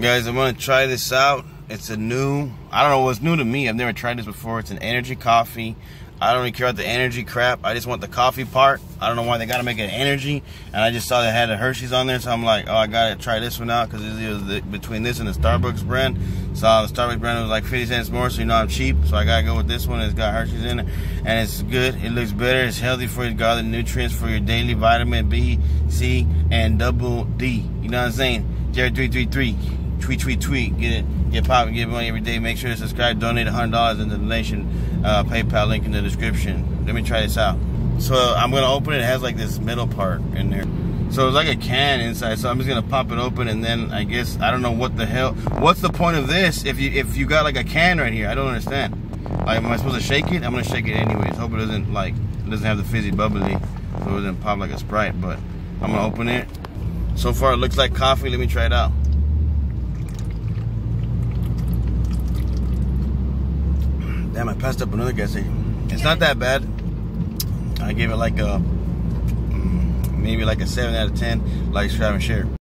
Guys, I'm gonna try this out. It's a new, I don't know what's new to me. I've never tried this before. It's an energy coffee. I don't really care about the energy crap. I just want the coffee part. I don't know why they gotta make it energy. And I just saw they had a Hershey's on there, so I'm like, oh, I gotta try this one out because it's between this and the Starbucks brand. So uh, the Starbucks brand was like 50 cents more, so you know I'm cheap. So I gotta go with this one. It's got Hershey's in it, and it's good. It looks better. It's healthy for you. Got the nutrients for your daily vitamin B, C, and double D. You know what I'm saying? Jarred 333 tweet, tweet, tweet. Get it, get popping, get money every day. Make sure to subscribe. Donate hundred dollars in the donation uh, PayPal link in the description. Let me try this out. So I'm gonna open it. It has like this middle part in there. So it's like a can inside. So I'm just gonna pop it open and then I guess I don't know what the hell. What's the point of this if you if you got like a can right here? I don't understand. Like, am I supposed to shake it? I'm gonna shake it anyways. Hope it doesn't like it doesn't have the fizzy bubbly, so it doesn't pop like a sprite. But I'm gonna open it. So far it looks like coffee. Let me try it out. Damn, I passed up another gas station. It's not that bad. I gave it like a, mm, maybe like a 7 out of 10, like Strive and Share.